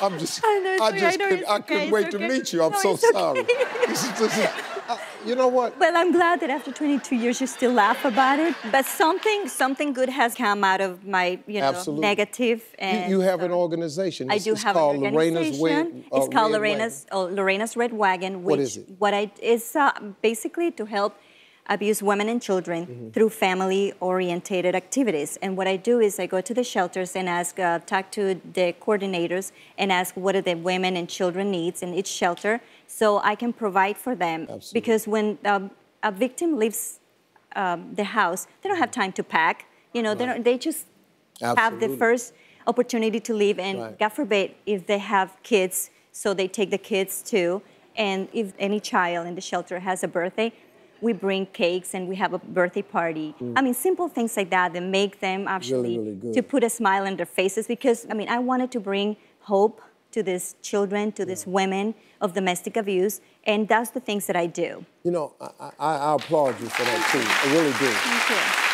I'm just, I know, I just I know couldn't, I okay, couldn't wait to meet you. I'm No, so okay. sorry. This is, this is, uh, you know what? Well, I'm glad that after 22 years you still laugh about it. But something, something good has come out of my, you know, Absolutely. negative. You, And you have an organization. I It's- do it's have called an Lorena's organization. Way, uh, it's called Red Wagon. Lorena's oh, Lorena's Red Wagon, which What is it? what I is uh, basically to help abused women and children Mm-hmm. through family-orientated activities. And what I do is I go to the shelters and ask, uh, talk to the coordinators and ask what are the women and children needs in each shelter, so I can provide for them. Absolutely. Because when um, a victim leaves um, the house, they don't have time to pack. You know, they don't. They just have the first opportunity to leave, and Right. God forbid if they have kids, so they take the kids too. And if any child in the shelter has a birthday, we bring cakes and we have a birthday party. I mean, simple things like that that make them actually Mm. really good. to put a smile on their faces. Because I mean, I wanted to bring hope to these children, to these women of domestic abuse, and that's the things that I do. You know, I, I, I applaud you for that too. I really do. Thank you.